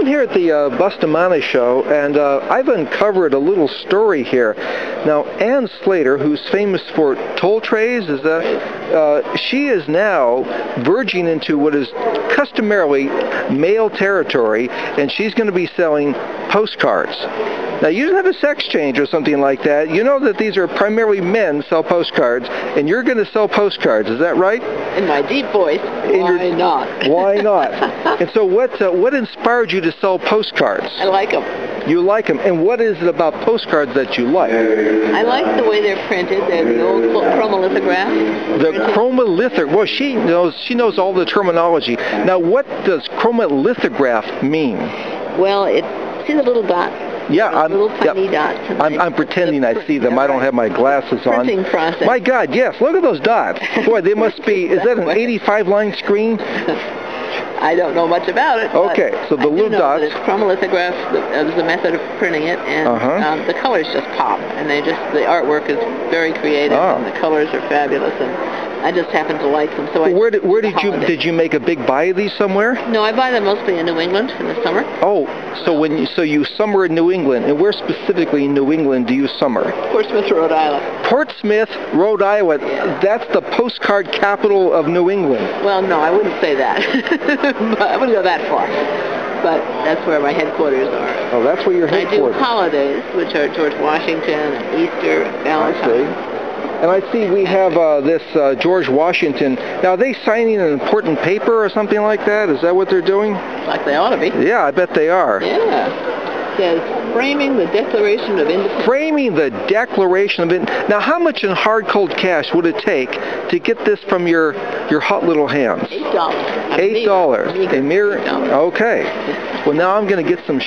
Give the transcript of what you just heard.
I'm here at the uh, Bustamante show, and uh, I've uncovered a little story here. Now, Ann Slater, who's famous for tole trays, is that uh, she is now verging into what is customarily male territory, and she's going to be selling postcards. Now, you have a sex change or something like that. You know that these are primarily men sell postcards, and you're going to sell postcards. Is that right? In my deep voice, In your- why not? Why not? and so, what uh, what inspired you to sell postcards? I like them. You like them, and what is it about postcards that you like? I like the way they're printed. They're the old chromolithograph. The chromolithograph. Well, she knows she knows all the terminology. Now, what does chromolithograph mean? Well, it see the little dots. Yeah, I'm. little yeah, dots. I'm, I'm pretending the I see them. I don't have my glasses on. Printing process. My God, yes. Look at those dots. Boy, they must be. Is that an 85 line screen? I don't know much about it. Okay, so the I little dots- it's chromolithograph. The, uh, there's a method of printing it, and Uh-huh. um, the colors just pop, and they just the artwork is very creative, Ah. and the colors are fabulous, and I just happen to like them. So I Where did where did you did you make a big buy of these somewhere? No, I buy them mostly in New England in the summer. Oh, so when you, so you summer in New England, and where specifically in New England do you summer? Portsmouth, Rhode Island. Portsmouth, Rhode Island. Yeah. That's the postcard capital of New England. Well, no, I wouldn't say that. I wouldn't go that far. But that's where my headquarters are. Oh, that's where your headquarters. I do holidays, which are George Washington, and Easter, Valentine's. And I see we have uh, this uh, George Washington. Now, are they signing an important paper or something like that? Is that what they're doing? Like they ought to be. Yeah, I bet they are. Yeah. It says, framing the Declaration of Independence. Framing the Declaration of it. Now, how much in hard cold cash would it take to get this from your your hot little hands? Eight dollars. Eight dollars. A mere. $8. Okay. Well, now I'm going to get some.